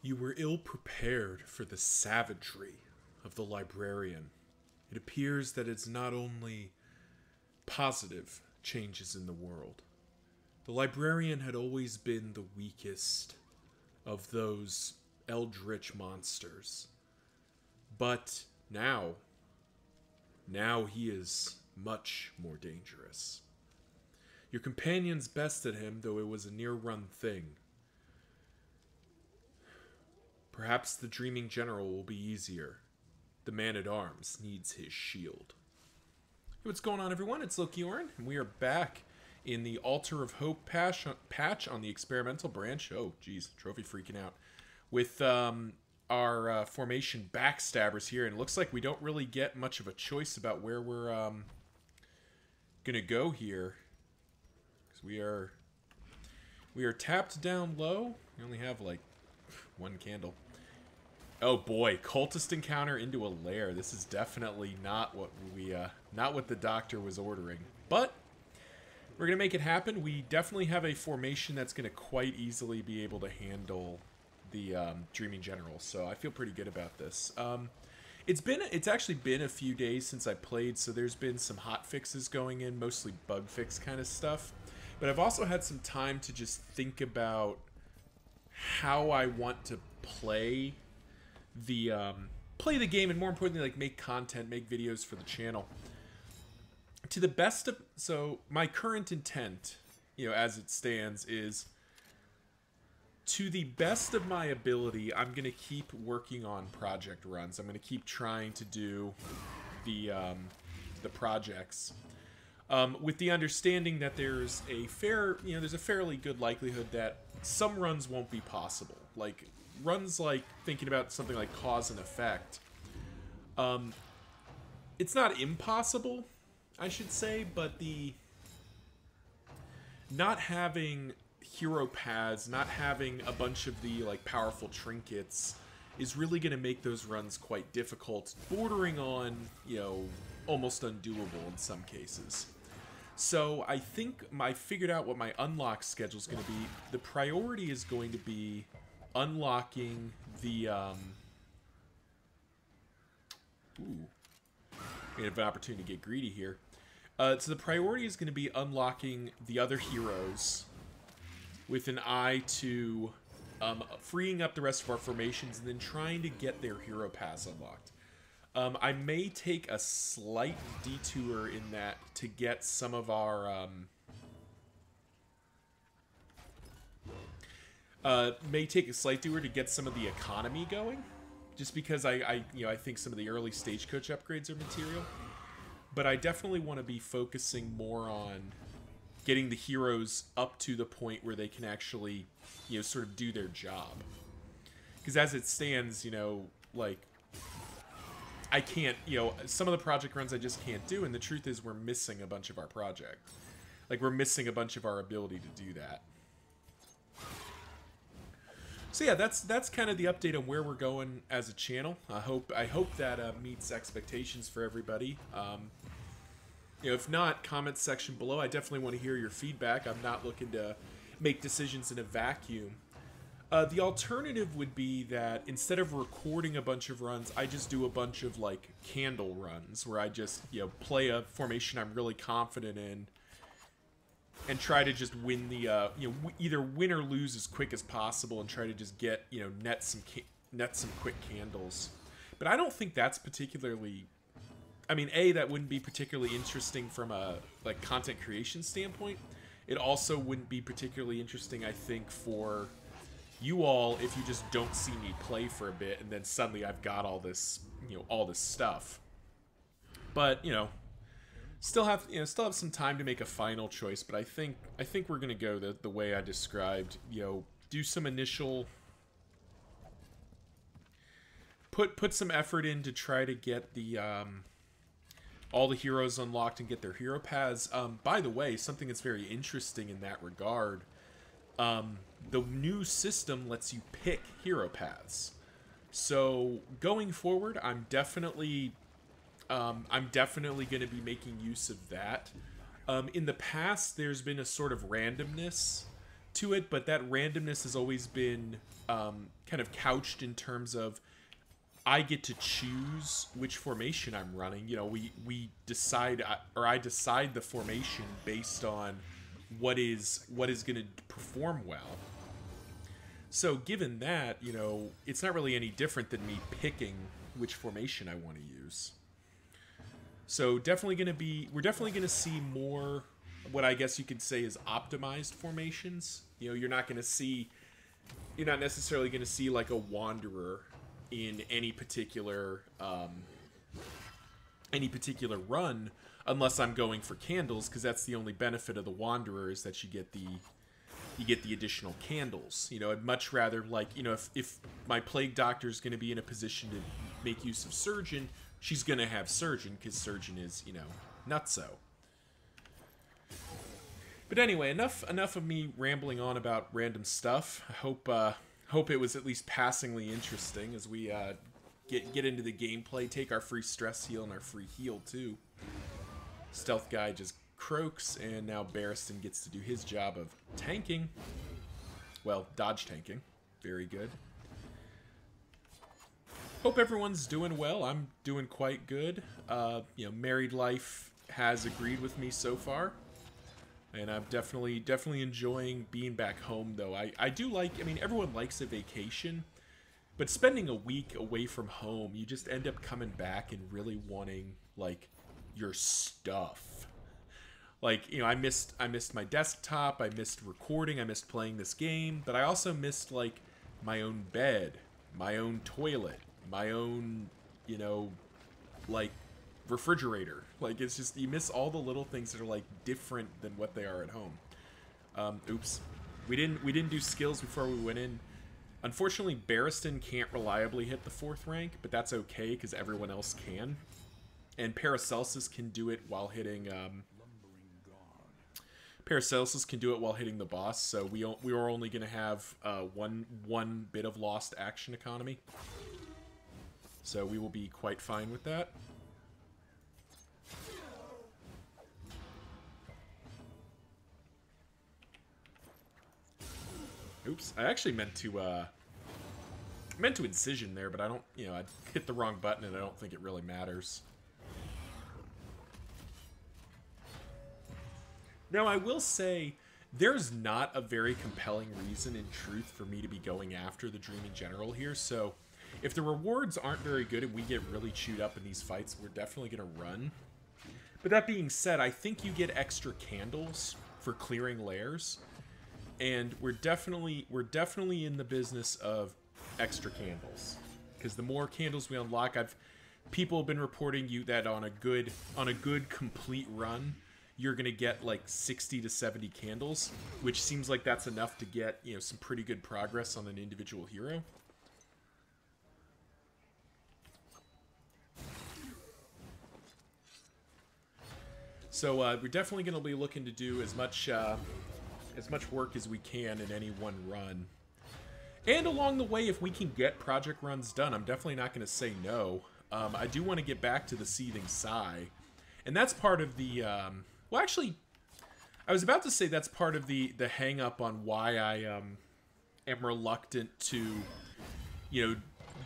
You were ill prepared for the savagery of the librarian. It appears that it's not only positive changes in the world. The librarian had always been the weakest of those eldritch monsters. But now, now he is much more dangerous. Your companions bested him, though it was a near run thing. Perhaps the dreaming general will be easier. The man at arms needs his shield. Hey, what's going on, everyone? It's Lokiorin, and we are back in the Altar of Hope patch, patch on the experimental branch. Oh, geez, trophy freaking out. With um, our uh, formation backstabbers here, and it looks like we don't really get much of a choice about where we're um, gonna go here, because we are we are tapped down low. We only have like one candle. Oh boy, cultist encounter into a lair. This is definitely not what we uh not what the doctor was ordering. But we're to make it happen. We definitely have a formation that's to quite easily be able to handle the um, Dreaming General, so I feel pretty good about this. Um, it's been it's actually been a few days since I played, so there's been some hot fixes going in, mostly bug fix kind of stuff. But I've also had some time to just think about how I want to play the um, play the game, and more importantly, like make content, make videos for the channel. To the best of so my current intent, you know, as it stands, is to the best of my ability, I'm gonna keep working on project runs. I'm gonna keep trying to do the um, the projects. Um, with the understanding that there's a fair, you know, there's a fairly good likelihood that some runs won't be possible. Like runs like thinking about something like cause and effect. Um, it's not impossible, I should say, but the not having hero paths, not having a bunch of the like powerful trinkets is really going to make those runs quite difficult, bordering on, you know, almost undoable in some cases. So I think I figured out what my unlock schedule is going to be. The priority is going to be unlocking the um ooh we have an opportunity to get greedy here. Uh, so the priority is going to be unlocking the other heroes with an eye to um, freeing up the rest of our formations and then trying to get their hero paths unlocked. Um, I may take a slight detour in that to get some of our um, Uh, may take a slight doer to get some of the economy going, just because I, I, you know, I think some of the early stagecoach upgrades are material. But I definitely want to be focusing more on getting the heroes up to the point where they can actually, you know, sort of do their job. Because as it stands, you know, like I can't, you know, some of the project runs I just can't do, and the truth is we're missing a bunch of our project. Like we're missing a bunch of our ability to do that. So yeah, that's that's kind of the update on where we're going as a channel. I hope I hope that uh, meets expectations for everybody. Um, you know, if not, comment section below. I definitely want to hear your feedback. I'm not looking to make decisions in a vacuum. Uh, the alternative would be that instead of recording a bunch of runs, I just do a bunch of like candle runs where I just you know play a formation I'm really confident in and try to just win the uh, you know w- either win or lose as quick as possible and try to just get you know net some ca- net some quick candles. But I don't think that's particularly. I mean, a that wouldn't be particularly interesting from a like content creation standpoint. It also wouldn't be particularly interesting, I think, for you all if you just don't see me play for a bit and then suddenly I've got all this you know all this stuff. But you know, still have you know still have some time to make a final choice, but I think I think we're gonna go the the way I described. You know, do some initial put put some effort in to try to get the um, all the heroes unlocked and get their hero paths. Um, by the way, something that's very interesting in that regard. Um, the new system lets you pick hero paths. So going forward, I'm definitely um, I'm definitely going to be making use of that. Um, in the past, there's been a sort of randomness to it, but that randomness has always been um, kind of couched in terms of I get to choose which formation I'm running. You know, we we decide or I decide the formation based on what is what is going to perform well. So given that, you know, it's not really any different than me picking which formation I want to use. So definitely going to be we're definitely going to see more what I guess you could say is optimized formations. You know, you're not going to see you're not necessarily going to see like a wanderer in any particular um, any particular run unless I'm going for candles because that's the only benefit of the wanderer is that you get the you get the additional candles. You know, I'd much rather like you know if if my plague doctor is going to be in a position to make use of surgeon, she's to have surgeon because surgeon is you know nutso. But anyway, enough enough of me rambling on about random stuff. I hope uh, hope it was at least passingly interesting as we uh, get get into the gameplay. Take our free stress heal and our free heal too. Stealth guy just croaks, and now Barristan gets to do his job of tanking. Well, dodge tanking. Very good. Hope everyone's doing well. I'm doing quite good. Uh, you know, married life has agreed with me so far and I'm definitely definitely enjoying being back home though. I I do like I mean everyone likes a vacation, but spending a week away from home, you just end up coming back and really wanting like your stuff. Like, you know, I missed I missed my desktop, I missed recording, I missed playing this game, but I also missed like my own bed, my own toilet, my own, you know, like refrigerator. Like it's just you miss all the little things that are like different than what they are at home. Um, oops, we didn't we didn't do skills before we went in. Unfortunately, Barristan can't reliably hit the fourth rank, but that's okay because everyone else can. And Paracelsus can do it while hitting. Um, Paracelsus can do it while hitting the boss, so we we are only going to have uh, one one bit of lost action economy. So we will be quite fine with that. Oops, I actually meant to, uh, meant to incision there, but I don't, you know, I hit the wrong button and I don't think it really matters. Now, I will say, there's not a very compelling reason in truth for me to be going after the Dreaming General here, so if the rewards aren't very good and we get really chewed up in these fights, we're definitely going to run. But that being said, I think you get extra candles for clearing lairs. And we're definitely we're definitely in the business of extra candles. Because the more candles we unlock i've people have been reporting you that on a good on a good complete run you're gonna get like 60 to 70 candles which seems like that's enough to get you know some pretty good progress on an individual hero so uh, we're definitely going to be looking to do as much uh, as much work as we can in any one run. And along the way, if we can get project runs done, I'm definitely not going to say no. Um, I do want to get back to the Seething Sigh. And that's part of the... Um, well, actually, I was about to say that's part of the, the hang-up on why I um, am reluctant to, you know,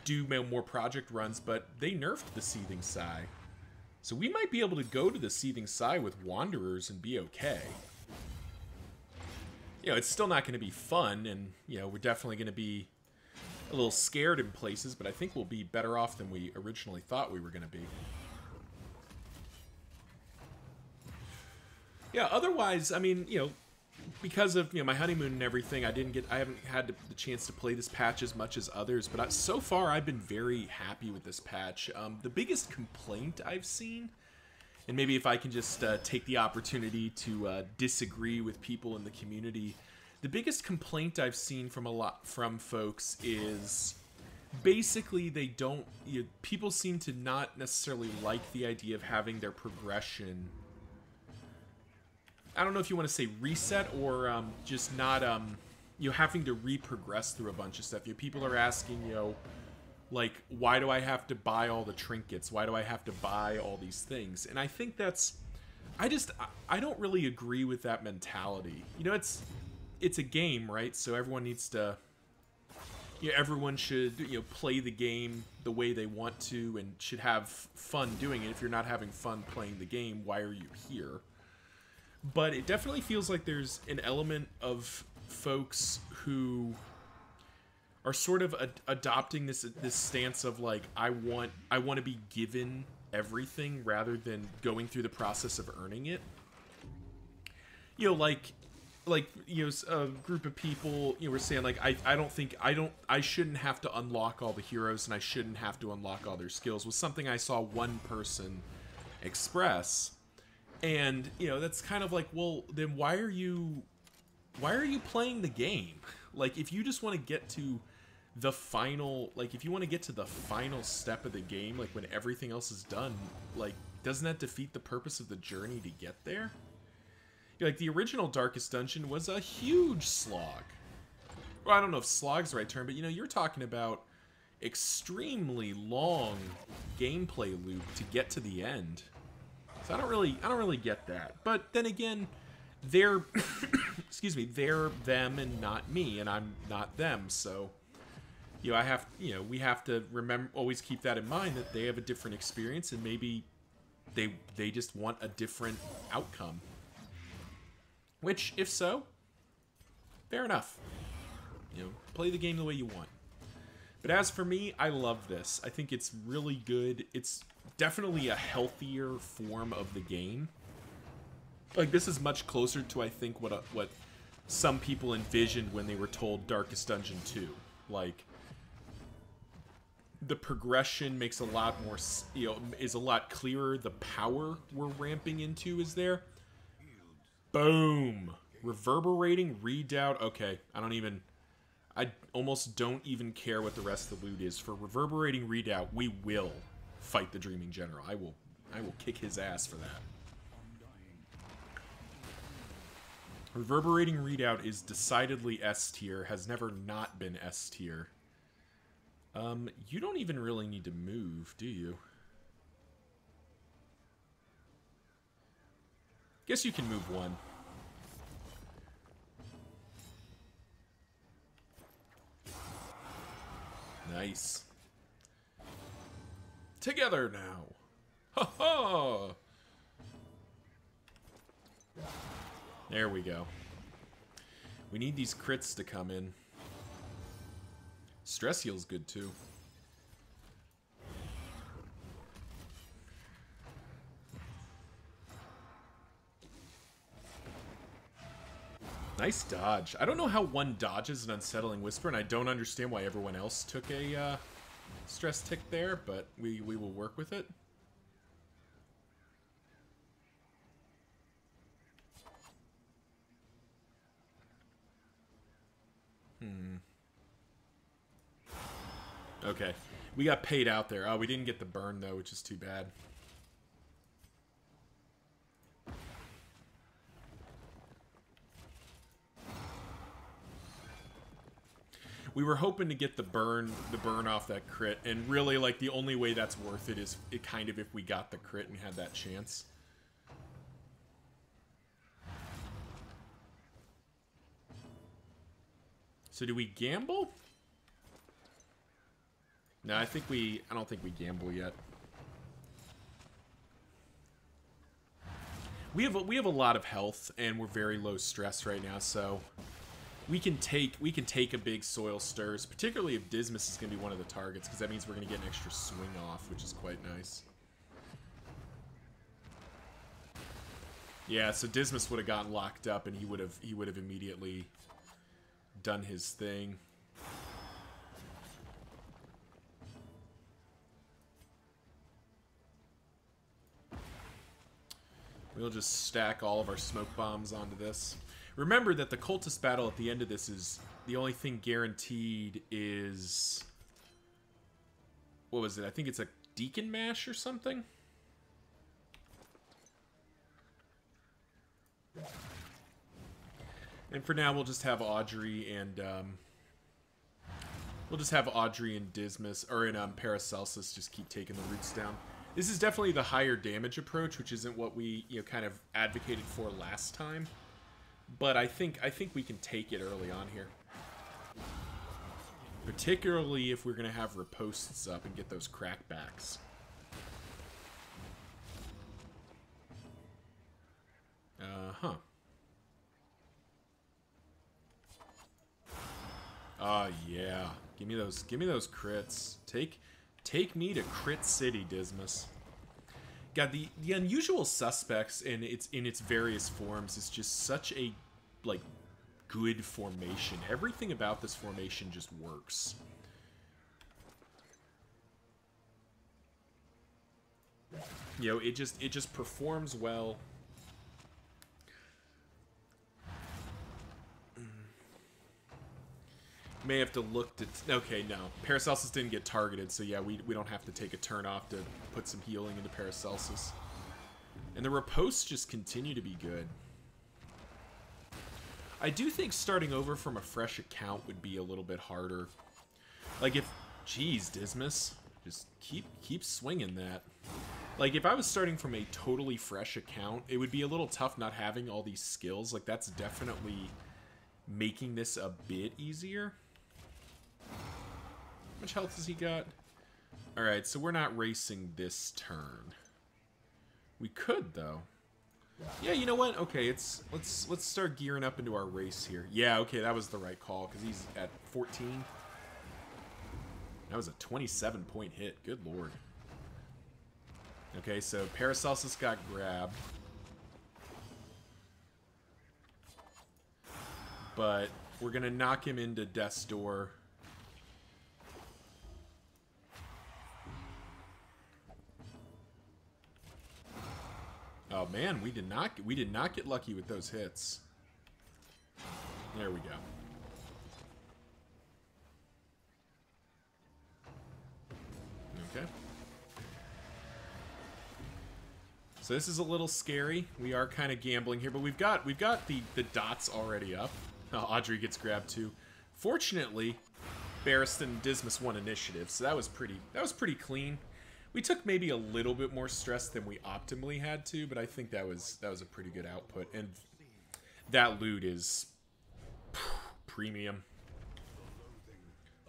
do more project runs, but they nerfed the Seething Sigh. So we might be able to go to the Seething Sigh with Wanderers and be okay you know, it's still not going to be fun, and you know, we're definitely going to be a little scared in places, but I think we'll be better off than we originally thought we were going to be. Yeah, otherwise, I mean, you know, because of you know my honeymoon and everything, I didn't get, I haven't had the chance to play this patch as much as others, but I, so far I've been very happy with this patch. Um, the biggest complaint I've seen and maybe if I can just uh, take the opportunity to uh, disagree with people in the community, the biggest complaint I've seen from a lot from folks is basically they don't. You know, people seem to not necessarily like the idea of having their progression. I don't know if you want to say reset or um, just not um, you know having to reprogress through a bunch of stuff. You know, people are asking you know like why do i have to buy all the trinkets why do i have to buy all these things and i think that's i just i don't really agree with that mentality you know it's it's a game, right? So everyone needs to you know, everyone should you know play the game the way they want to and should have fun doing it. If you're not having fun playing the game, why are you here? But it definitely feels like there's an element of folks who are sort of ad- adopting this this stance of like I want I want to be given everything rather than going through the process of earning it. You know, like like you know a group of people you know were saying like I, I don't think I don't I shouldn't have to unlock all the heroes and I shouldn't have to unlock all their skills was something I saw one person express and you know that's kind of like well then why are you why are you playing the game like if you just want to get to the final like if you want to get to the final step of the game like when everything else is done like doesn't that defeat the purpose of the journey to get there like the original Darkest Dungeon was a huge slog. Well, I don't know if slog's the right term, but you know, you're talking about extremely long gameplay loop to get to the end. So I don't really I don't really get that. But then again, they're excuse me, they're them and not me, and I'm not them, so you know, I have you know, we have to remember always keep that in mind that they have a different experience and maybe they they just want a different outcome. Which, if so, fair enough. You know, play the game the way you want. But as for me, I love this. I think it's really good. It's definitely a healthier form of the game. Like this is much closer to I think what uh, what some people envisioned when they were told Darkest Dungeon 2. Like the progression makes a lot more you know is a lot clearer. The power we're ramping into is there. Boom. Reverberating redoubt. Okay, I don't even... I almost don't even care what the rest of the loot is. For reverberating redoubt, we will fight the Dreaming General. I will I will kick his ass for that. Reverberating Redoubt is decidedly S tier, has never not been S tier. Um, you don't even really need to move, do you? Guess you can move one. Nice. Together now. Ha ha! There we go. We need these crits to come in. Stress heal's good too. Nice dodge. I don't know how one dodges an Unsettling Whisper, and I don't understand why everyone else took a uh, stress tick there, but we, we will work with it. Hmm. Okay. We got paid out there. Oh, we didn't get the burn, though, which is too bad. We were hoping to get the burn the burn off that crit and really like the only way that's worth it is it kind of if we got the crit and had that chance. So do we gamble? No i think we i don't think we gamble yet. We have a, we have a lot of health and we're very low stress right now so we can take we can take a big soil stirs, particularly if Dismas is going to be one of the targets, because that means we're going to get an extra swing off, which is quite nice. Yeah, so Dismas would have gotten locked up, and he would have he would have immediately done his thing. We'll just stack all of our smoke bombs onto this. Remember that the cultist battle at the end of this is the only thing guaranteed is what was it? I think it's a deacon mash or something. And for now, we'll just have Audrey and um, we'll just have Audrey and Dismas or in um, Paracelsus just keep taking the roots down. This is definitely the higher damage approach, which isn't what we you know kind of advocated for last time but I think I think we can take it early on here. Particularly if we're going to have ripostes up and get those crackbacks. Uh-huh. Oh, yeah. Give me those give me those crits. Take take me to Crit City, Dismas. God, the the unusual suspects in its in its various forms is just such a like good formation. Everything about this formation just works. You know, it just it just performs well. May have to look to... Okay, no. Paracelsus didn't get targeted, so yeah, we, we don't have to take a turn off to put some healing into Paracelsus. And the riposte just continue to be good. I do think starting over from a fresh account would be a little bit harder. Like if... Jeez, Dismas. Just keep keep swinging that. Like, if I was starting from a totally fresh account, it would be a little tough not having all these skills. Like, that's definitely making this a bit easier. Much health has he got? Alright, so we're not racing this turn. We could, though. Yeah, you know what? Okay, it's let's let's start gearing up into our race here. Yeah, okay, that was the right call because he's at 14. That was a 27 point hit. Good lord. Okay, so Paracelsus got grabbed. But we're gonna knock him into Death's Door. Oh man, we did not we did not get lucky with those hits. There we go. Okay. So this is a little scary. We are kind of gambling here, but we've got we've got the the dots already up. Oh, Audrey gets grabbed too. Fortunately, Barristan Dismas won initiative, so that was pretty that was pretty clean. We took maybe a little bit more stress than we optimally had to, but I think that was that was a pretty good output. And that loot is premium.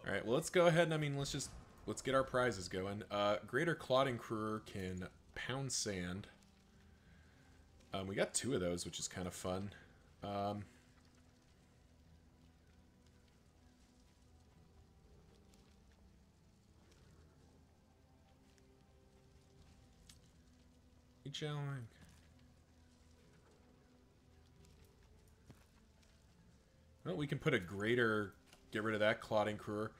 All right, well let's go ahead and I mean let's just let's get our prizes going. Uh, Greater Clotting Crewer can pound sand. Um, we got two of those, which is kind of fun. Um, chilling. Well, we can put a greater, get rid of that clotting crewer.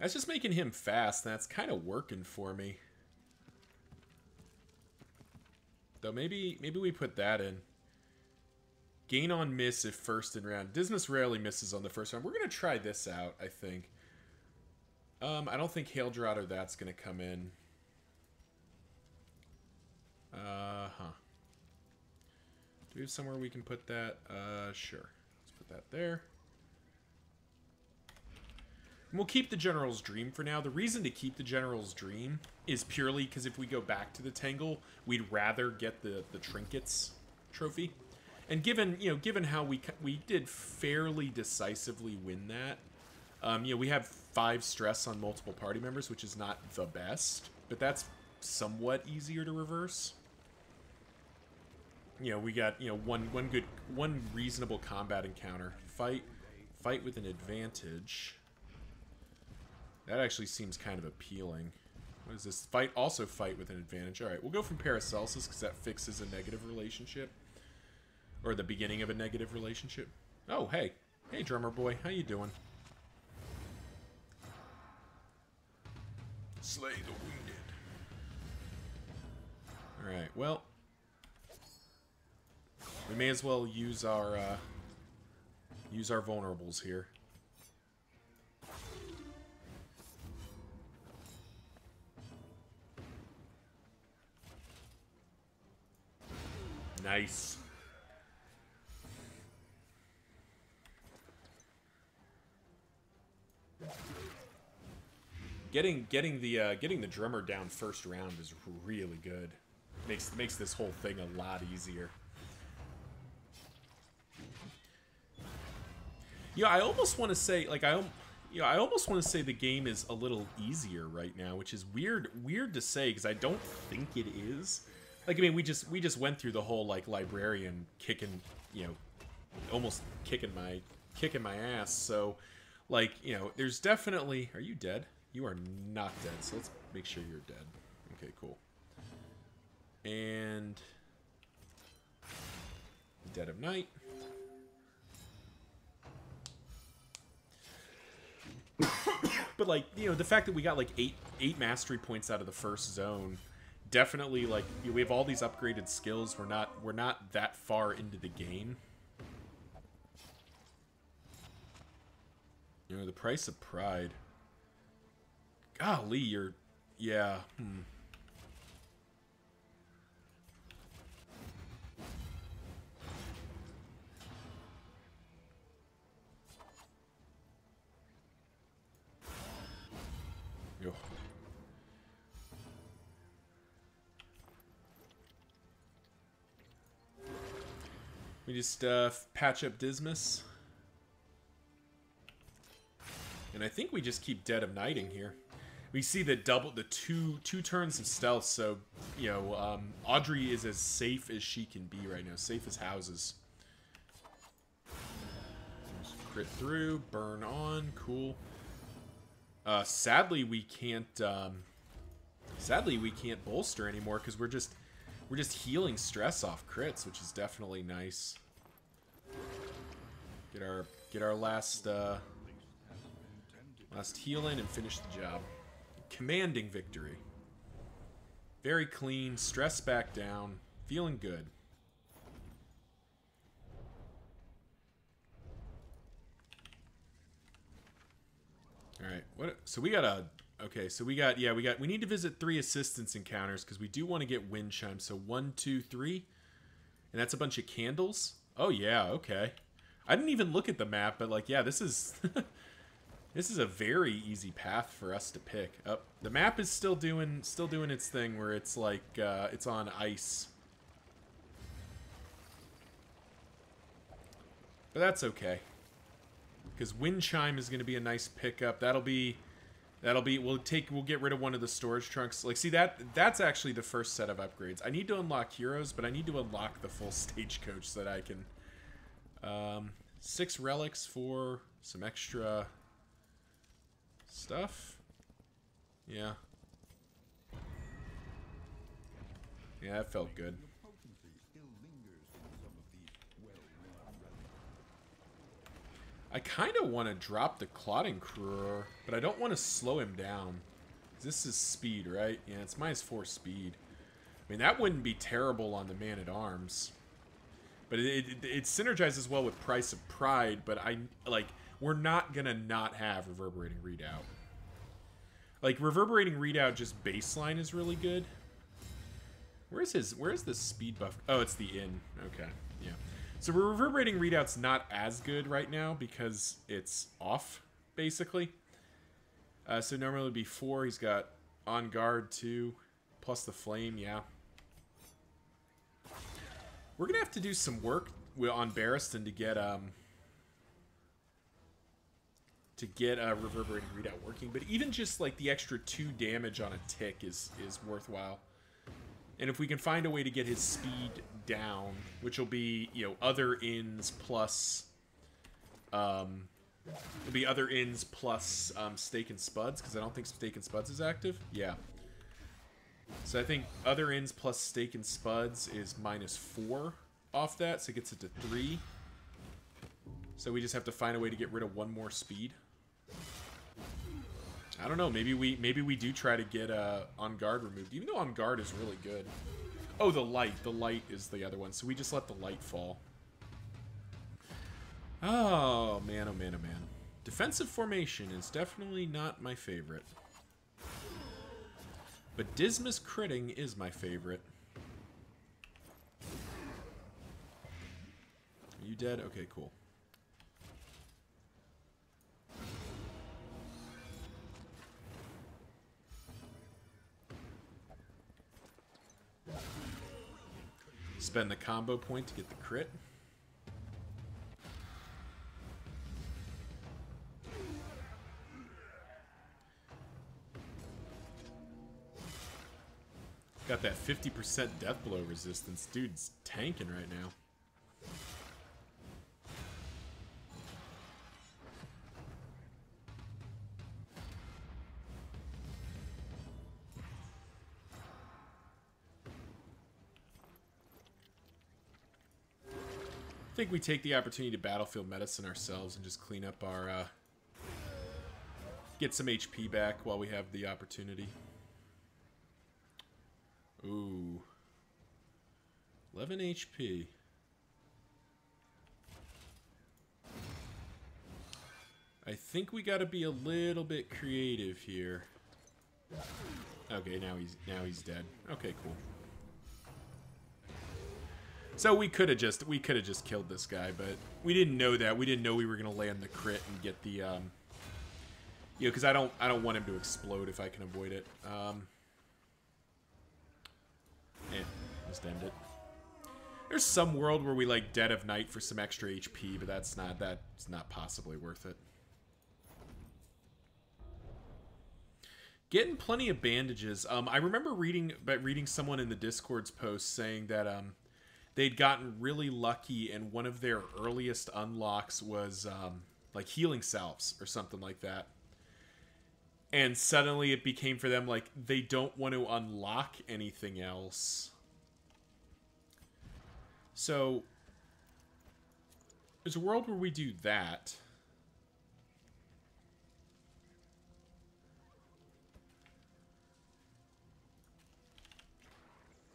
That's just making him fast, that's kind of working for me. Though maybe maybe we put that in. Gain on miss if first in round. Dismas rarely misses on the first round. We're going to try this out, I think. Um, I don't think Hail Drought or that's going to come in. Uh-huh. Do we have somewhere we can put that? Uh, sure. Let's put that there. And we'll keep the General's Dream for now. The reason to keep the General's Dream is purely because if we go back to the Tangle, we'd rather get the, the Trinkets trophy. And given, you know, given how we we did fairly decisively win that, um, you know, we have five stress on multiple party members, which is not the best, but that's somewhat easier to reverse you know, we got, you know, one one good one reasonable combat encounter. Fight fight with an advantage. That actually seems kind of appealing. What is this? Fight also fight with an advantage. All right, we'll go from Paracelsus because that fixes a negative relationship. Or the beginning of a negative relationship. Oh, hey. Hey, drummer boy. How you doing? Slay the wounded. Alright, well, we may as well use our uh, use our vulnerables here. Nice. Getting getting the uh, getting the drummer down first round is really good. Makes makes this whole thing a lot easier. Know, I almost want to say, like, I, you know, I almost want to say the game is a little easier right now, which is weird, weird to say because I don't think it is. Like, I mean, we just we just went through the whole like librarian kicking, you know, almost kicking my kicking my ass. So, like, you know, there's definitely. Are you dead? You are not dead. So let's make sure you're dead. Okay, cool. And Dead of Night. But like you know the fact that we got like eight eight mastery points out of the first zone definitely like we have all these upgraded skills. We're not we're not that far into the game. You know the price of pride. Golly you're yeah hmm. We just uh, patch up Dismas. And I think we just keep Dead of Nighting here. We see the double, the two two turns of stealth, so, you know, um, Audrey is as safe as she can be right now. Safe as houses. Crit through, burn on, cool. Uh, sadly, we can't. Um, sadly, we can't bolster anymore because we're just we're just healing stress off crits, which is definitely nice. Get our get our last uh, last heal in and finish the job. Commanding victory. Very clean, stress back down, feeling good. All right. What? So we got a. Okay. So we got. Yeah. We got. We need to visit three assistance encounters because we do want to get wind chime. So one, two, three, and that's a bunch of candles. Oh yeah. Okay. I didn't even look at the map, but like, yeah, this is. this is a very easy path for us to pick. Up. Oh, the map is still doing still doing its thing where it's like uh, it's on ice. But that's okay because wind chime is going to be a nice pickup. That'll be that'll be we'll take we'll get rid of one of the storage trunks. Like see that that's actually the first set of upgrades. I need to unlock heroes, but I need to unlock the full stagecoach so that I can um six relics for some extra stuff. Yeah. Yeah, that felt good. I kind of want to drop the Clotting Crew, but I don't want to slow him down. This is speed, right? Yeah, it's minus 4 speed. I mean, that wouldn't be terrible on the Man-at-Arms. But it, it, it, synergizes well with Price of Pride, but I, like, we're not going to not have Reverberating Redoubt. Like, Reverberating Redoubt just baseline is really good. Where's his, where's the speed buff? Oh, it's the inn. Okay, So reverberating redoubt's not as good right now because it's off, basically. Uh, so normally it would be four. He's got on guard two, plus the flame. Yeah. We're gonna have to do some work on Barristan to get um to get a reverberating redoubt working. But even just like the extra two damage on a tick is is worthwhile. And if we can find a way to get his speed down, which will be, you know, other ins plus um it'll be other ins plus um steak and spuds, because I don't think steak and spuds is active. Yeah. So I think other ins plus steak and spuds is minus four off that, so it gets it to three. So we just have to find a way to get rid of one more speed. I don't know. Maybe we maybe we do try to get uh, on guard removed, even though on guard is really good. Oh, the light. The light is the other one. So we just let the light fall. Oh man, oh man, oh man. Defensive formation is definitely not my favorite. But Dismas critting is my favorite. Are you dead? Okay, cool. Spend the combo point to get the crit. Got that 50% death blow resistance. Dude's tanking right now. Think we take the opportunity to battlefield medicine ourselves and just clean up our uh, get some HP back while we have the opportunity. Ooh. 11 HP. I think we got to be a little bit creative here. Okay, now he's now he's dead. Okay, cool. So we could have just we could have just killed this guy, but we didn't know that. We didn't know we were gonna land the crit and get the um, you know, because I don't I don't want him to explode if I can avoid it. Um, yeah, just end it. There's some world where we like Dead of Night for some extra HP, but that's not that's not possibly worth it. Getting plenty of bandages. Um, I remember reading, but reading someone in the Discord's post saying that um, they'd gotten really lucky, and one of their earliest unlocks was um, like healing salves or something like that and suddenly it became for them like they don't want to unlock anything else. So there's a world where we do that.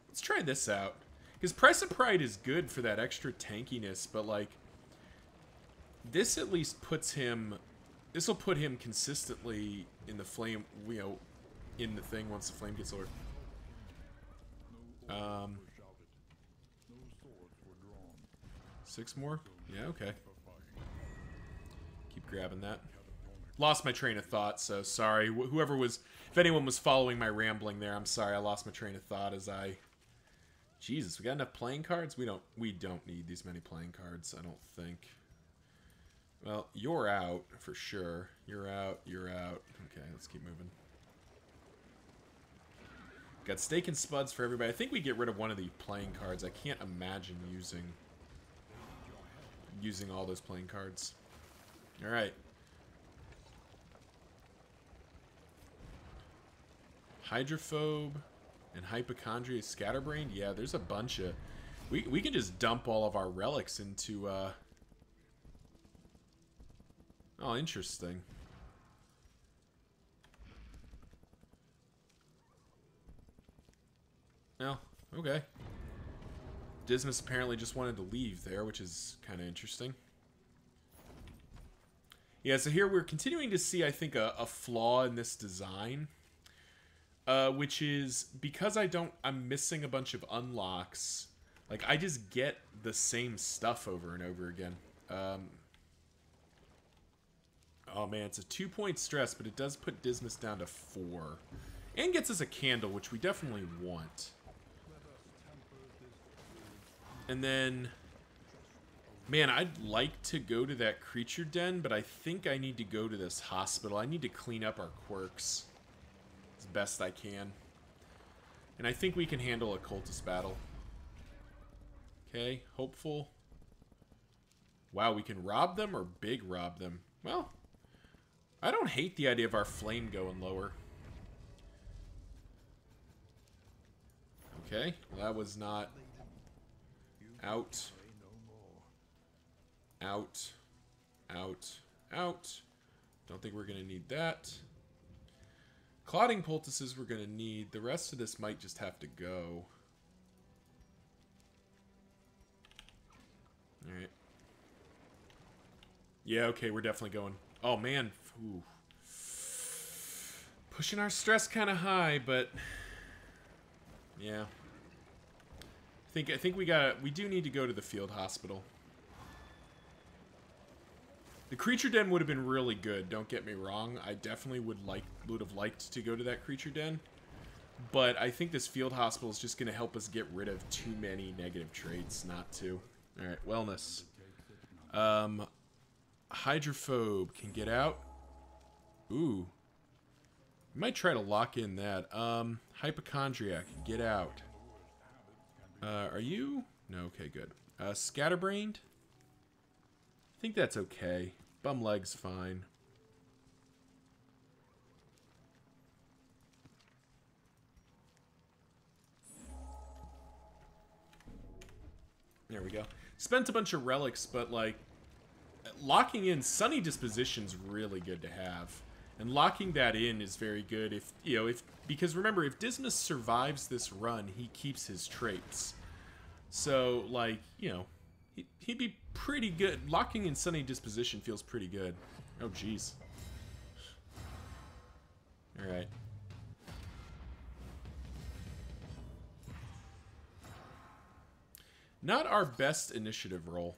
Let's try this out. Because Price of Pride is good for that extra tankiness, but like this at least puts him this will put him consistently in the flame, you know, in the thing once the flame gets lowered. Um, six more? Yeah, okay. Keep grabbing that. Lost my train of thought, so sorry. Wh whoever was, if anyone was following my rambling there, I'm sorry. I lost my train of thought as I. Jesus, we got enough playing cards. We don't. We don't need these many playing cards. I don't think. Well, you're out for sure. You're out, you're out. Okay, let's keep moving. Got steak and spuds for everybody. I think we get rid of one of the playing cards. I can't imagine using using all those playing cards. Alright. Hydrophobe and Hypochondria Scatterbrained. Yeah, there's a bunch of... We, we can just dump all of our relics into... Uh, Oh, interesting. Oh, okay. Dismas apparently just wanted to leave there, which is kind of interesting. Yeah, so here we're continuing to see, I think, a, a flaw in this design. Uh, which is, because I don't, I'm missing a bunch of unlocks. Like, I just get the same stuff over and over again. Um, Oh man, it's a two point stress, but it does put Dismas down to four. And gets us a candle, which we definitely want. And then... Man, I'd like to go to that creature den, but I think I need to go to this hospital. I need to clean up our quirks as best I can. And I think we can handle a cultist battle. Okay, hopeful. Wow, we can rob them or big rob them. Well, I don't hate the idea of our flame going lower. Okay, well, that was not out. Out. Out. Out. Don't think we're going to need that. Clotting poultices we're going to need. The rest of this might just have to go. Alright. Yeah, okay, we're definitely going. Oh, man. Ooh. Pushing our stress kind of high, but yeah. I think I think we got we do need to go to the field hospital. The creature den would have been really good, don't get me wrong. I definitely would like would have liked to go to that creature den. But I think this field hospital is just going to help us get rid of too many negative traits not to. All right, wellness. Um, hydrophobe can get out. Ooh. Might try to lock in that. Um, hypochondriac, get out. Uh, are you? No, okay, good. Uh, scatterbrained? I think that's okay. Bum leg's fine. There we go. Spent a bunch of relics, but like locking in sunny disposition's really good to have. And locking that in is very good if you know if because remember if Dismas survives this run, he keeps his traits. So like, you know, he, he'd be pretty good. Locking in sunny disposition feels pretty good. Oh jeez. All Not our best initiative roll.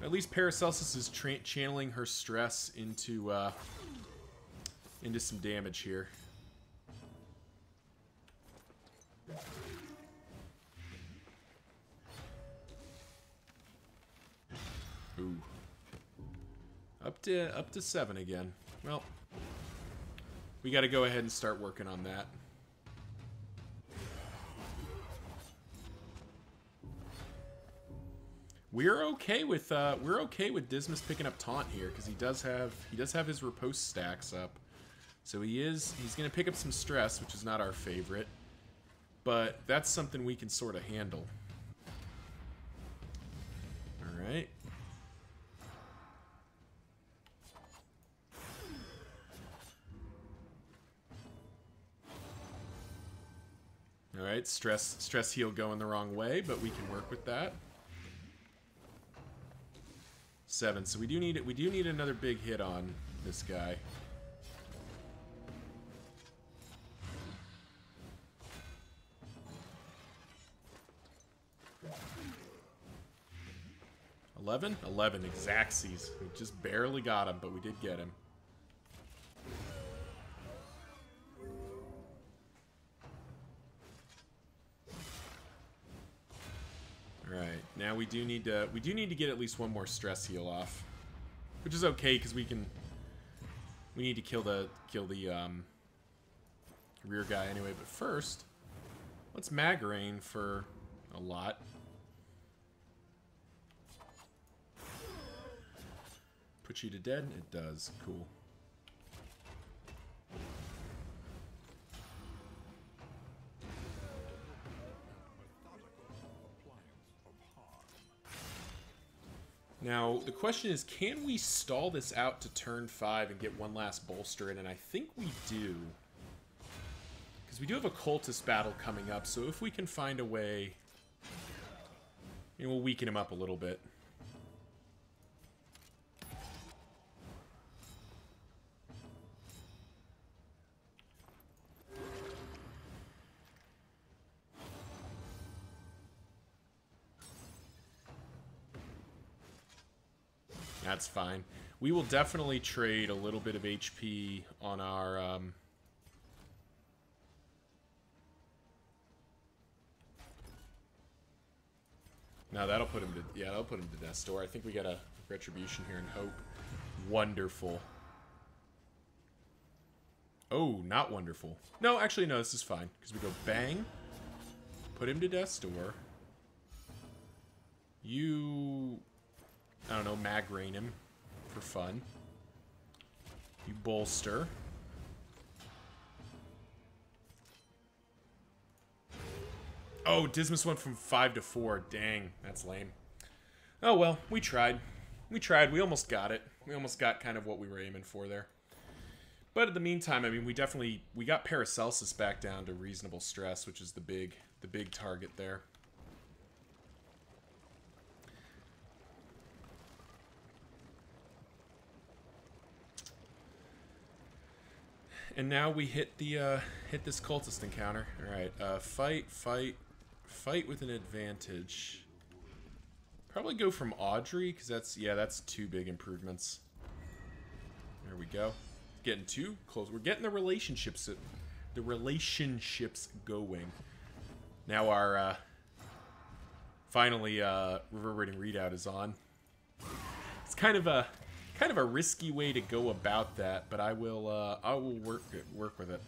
At least Paracelsus is channeling her stress into uh, into some damage here. Ooh. Up to up to seven again. Well, we got to go ahead and start working on that. We're okay with uh, we're okay with Dismas picking up taunt here because he does have he does have his riposte stacks up, so he is he's gonna pick up some stress, which is not our favorite, but that's something we can sort of handle. All right. All right, stress stress heal going the wrong way, but we can work with that. Seven. So we do need it we do need another big hit on this guy. Eleven? Eleven exactsies. We just barely got him, but we did get him. Do need to we do need to get at least one more stress heal off, which is okay because we can we need to kill the kill the um, rear guy anyway. But first, let's Magrain for a lot. Put you to dead? It does. Cool. Now, the question is, can we stall this out to turn 5 and get one last bolster in? And I think we do. Because we do have a cultist battle coming up, so if we can find a way... we'll weaken him up a little bit. Fine. We will definitely trade a little bit of HP on our... Um... Now that'll put him to... Yeah, that'll put him to death's door. I think we got a retribution here and hope. Wonderful. Oh, not wonderful. No, actually, no, this is fine. Because we go bang, put him to death's door. You I don't know, Magrain him for fun. You bolster. Oh, Dismas went from 5 to 4. Dang, that's lame. Oh well, we tried. We tried. We almost got it. We almost got kind of what we were aiming for there. But in the meantime, I mean, we definitely we got Paracelsus back down to reasonable stress, which is the big the big target there. And now we hit the uh, hit this cultist encounter. All right, uh, fight, fight, fight with an advantage. Probably go from Audrey because that's yeah, that's two big improvements. There we go. Getting too close. We're getting the relationships the relationships going. Now our uh, finally uh, reverberating redoubt is on. It's kind of a kind of a risky way to go about that, but I will uh, I will work it, work with it.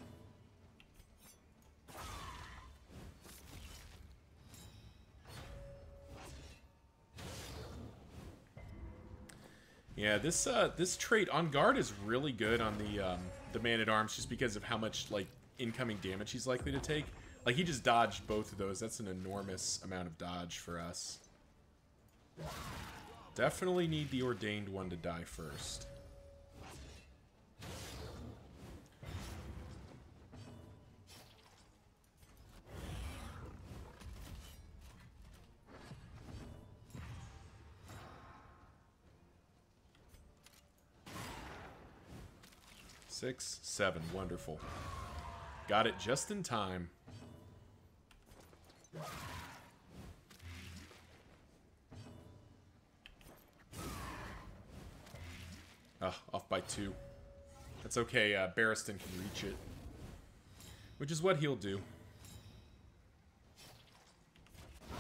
Yeah, this uh, this trait on guard is really good on the um, the man at arms just because of how much like incoming damage he's likely to take. Like he just dodged both of those. That's an enormous amount of dodge for us. Definitely need the ordained one to die first. Six, seven, wonderful. Got it just in time. Ah, off by two. That's okay, uh, Barristan can reach it. Which is what he'll do. There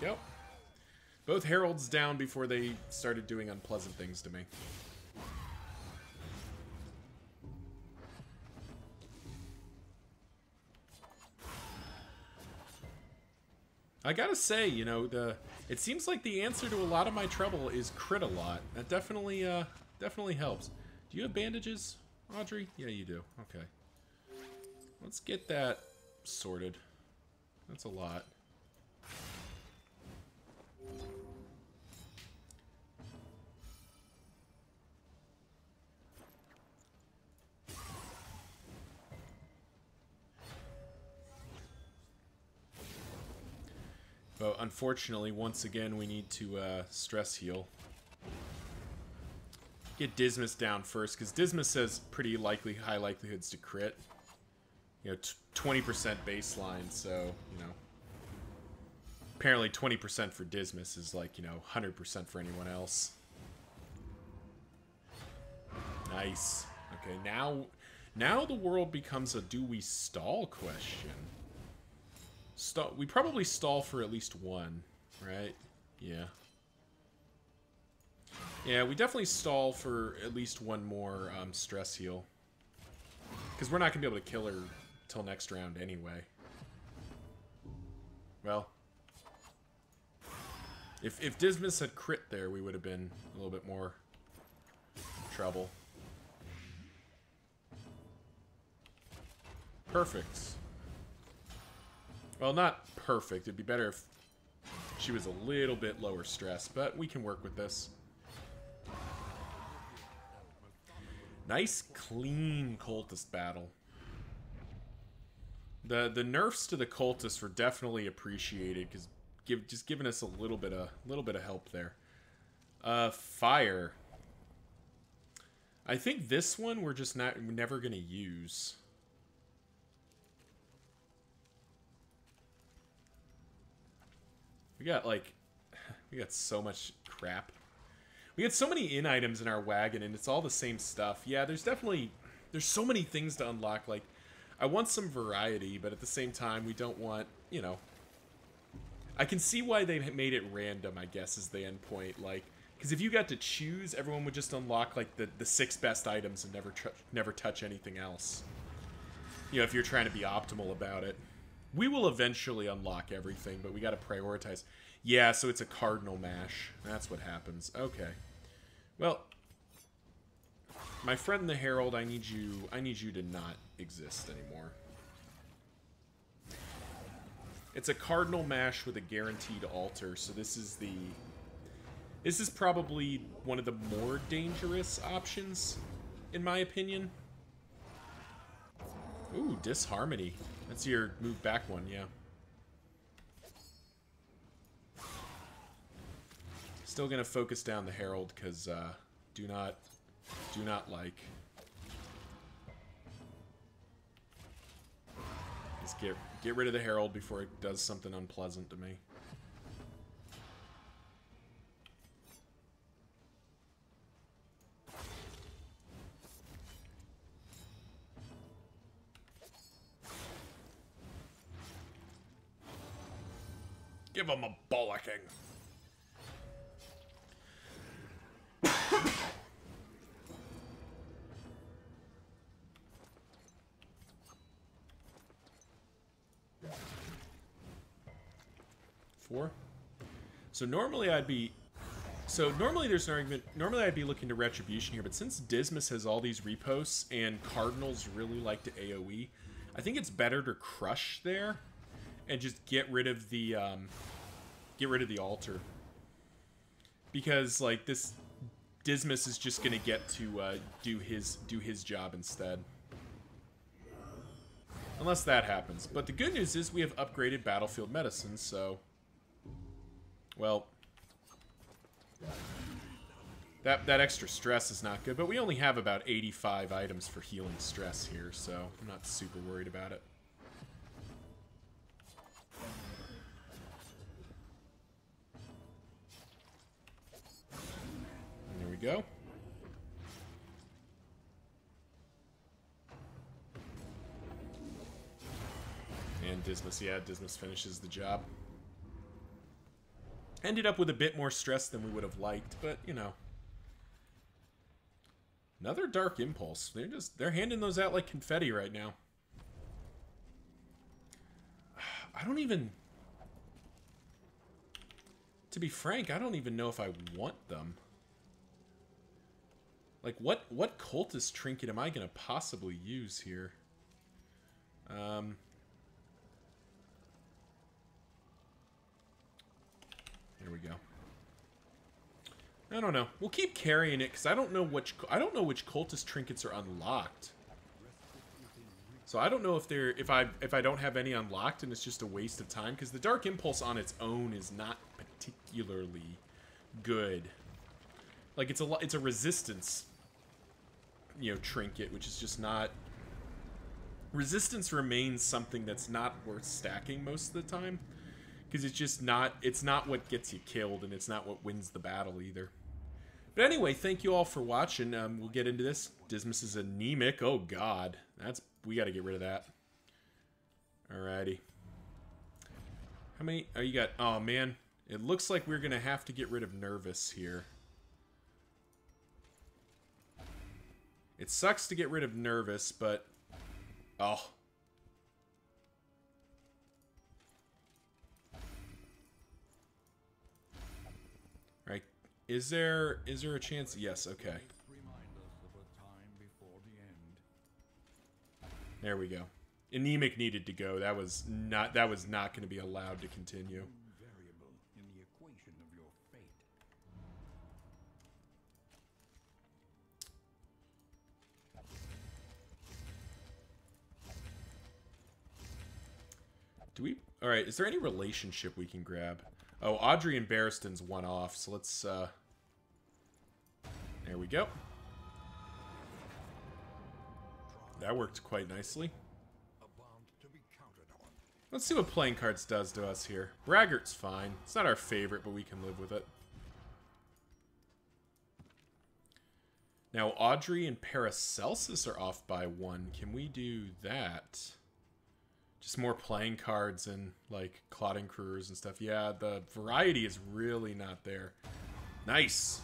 we go. Both heralds down before they started doing unpleasant things to me. I gotta say, you know, the it seems like the answer to a lot of my trouble is crit a lot. That definitely, uh, definitely helps. Do you have bandages, Audrey? Yeah, you do. Okay. Let's get that sorted. That's a lot. But unfortunately, once again, we need to uh, stress heal. Get Dismas down first, because Dismas has pretty likely high likelihoods to crit. You know, 20% baseline, so, you know. Apparently 20% for Dismas is like, you know, 100% for anyone else. Nice. Okay, now, now the world becomes a do we stall question. Stall. We probably stall for at least one, right? Yeah. Yeah, we definitely stall for at least one more um, stress heal. Because we're not going to be able to kill her till next round anyway. Well. If, if Dismas had crit there, we would have been a little bit more trouble. Perfect. Well, not perfect. It'd be better if she was a little bit lower stress, but we can work with this. Nice, clean cultist battle. The the nerfs to the cultists were definitely appreciated because give just giving us a little bit of little bit of help there. Uh, fire. I think this one we're just not we're never gonna use. We got like, we got so much crap. We got so many in items in our wagon, and it's all the same stuff. Yeah, there's definitely, there's so many things to unlock. Like, I want some variety, but at the same time, we don't want, you know. I can see why they made it random. I guess is the end point. Like, because if you got to choose, everyone would just unlock like the the six best items and never never touch anything else. You know, if you're trying to be optimal about it. We will eventually unlock everything, but we got to prioritize. Yeah, so it's a cardinal mash. That's what happens. Okay. Well, my friend the Herald, I need you I need you to not exist anymore. It's a cardinal mash with a guaranteed altar, so this is the this is probably one of the more dangerous options in my opinion. Ooh, disharmony. That's your move back one, yeah. Still gonna focus down the Herald because uh, do not, do not like. Just get get rid of the Herald before it does something unpleasant to me. Give him a bollocking. So normally I'd be... So normally there's an argument... Normally I'd be looking to Retribution here, but since Dismas has all these ripostes and Cardinals really like to AoE, I think it's better to Crush there and just get rid of the... Um, get rid of the altar. Because, like, this... Dismas is just gonna get to uh, do his do his job instead. Unless that happens. But the good news is we have upgraded battlefield medicine, so... Well... That, that extra stress is not good, but we only have about 85 items for healing stress here, so I'm not super worried about it. there we go. And Dismas, yeah, Dismas finishes the job. Ended up with a bit more stress than we would have liked, but, you know. Another Dark Impulse. They're just, they're handing those out like confetti right now. I don't even... To be frank, I don't even know if I want them. Like, what, what cultist trinket am I going to possibly use here? Um... There we go. I don't know. We'll keep carrying it because I don't know which I don't know which cultist trinkets are unlocked. So I don't know if they're if I if I don't have any unlocked and it's just a waste of time because the Dark Impulse on its own is not particularly good. Like it's a it's a resistance you know trinket which is just not resistance remains something that's not worth stacking most of the time because it's just not it's not what gets you killed and it's not what wins the battle either. But anyway thank you all for watching. Um, we'll get into this. Dismas is anemic. Oh god. That's we got to get rid of that. Alrighty. How many oh you got oh man. It looks like we're gonna have to get rid of nervous here. It sucks to get rid of nervous but oh Is there is there a chance? Yes, okay. There we go. Anemic needed to go. That was not that was not going to be allowed to continue. Do we? All right. Is there any relationship we can grab? Oh, Audrey and Barristan's one off. So let's uh, there we go. That worked quite nicely. Let's see what playing cards does to us here. Braggart's fine. It's not our favorite, but we can live with it. Now, Audrey and Paracelsus are off by one. Can we do that? Just more playing cards and, like, Clotting Crewers and stuff. Yeah, the variety is really not there. Nice.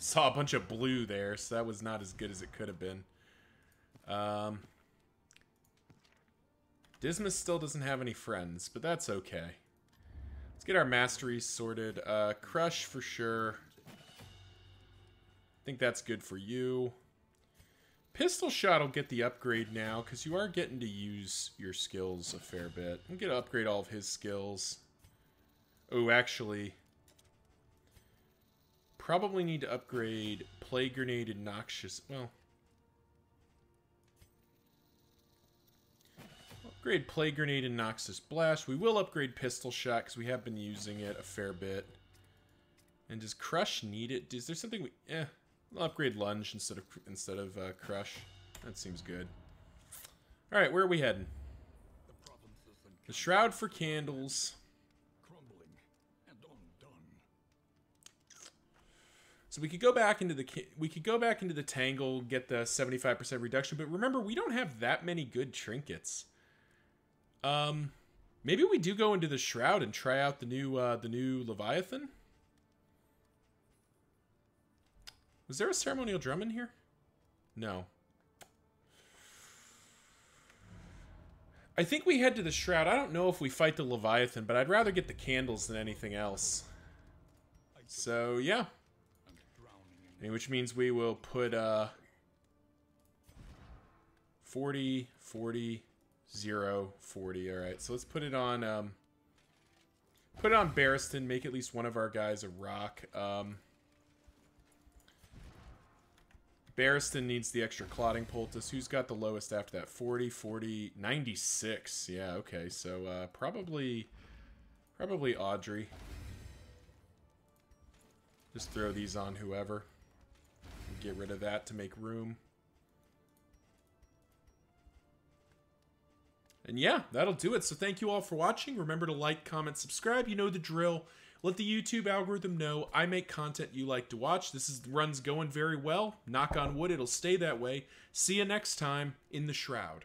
Saw a bunch of blue there, so that was not as good as it could have been. Um, Dismas still doesn't have any friends, but that's okay. Let's get our masteries sorted. Uh, Crush for sure. I think that's good for you. Pistol Shot will get the upgrade now, because you are getting to use your skills a fair bit. I'm going to upgrade all of his skills. Oh, actually, Probably need to upgrade Plague Grenade and Noxious... Well... Upgrade Plague Grenade and Noxious Blast. We will upgrade Pistol Shot because we have been using it a fair bit. And does Crush need it? Is there something we... Eh. I'll upgrade Lunge instead of instead of uh, Crush. That seems good. Alright, where are we heading? The Shroud for Candles. So we could go back into the we could go back into the tangle, get the 75% reduction, but remember we don't have that many good trinkets. Um maybe we do go into the shroud and try out the new uh the new Leviathan. Was there a ceremonial drum in here? No. I think we head to the Shroud. I don't know if we fight the Leviathan, but I'd rather get the candles than anything else. So, yeah. Which means we will put, uh... 40, 40, 0, 40. Alright, so let's put it on, um... Put it on Barristan, make at least one of our guys a rock. Um... Barristan needs the extra clotting poultice. Who's got the lowest after that? 40, 40, 96. Yeah, okay. So uh, probably, probably Audrey. Just throw these on whoever. Get rid of that to make room. And yeah, that'll do it. So thank you all for watching. Remember to like, comment, subscribe. You know the drill. Let the YouTube algorithm know I make content you like to watch. This is run's going very well. Knock on wood, it'll stay that way. See you next time in the Shroud.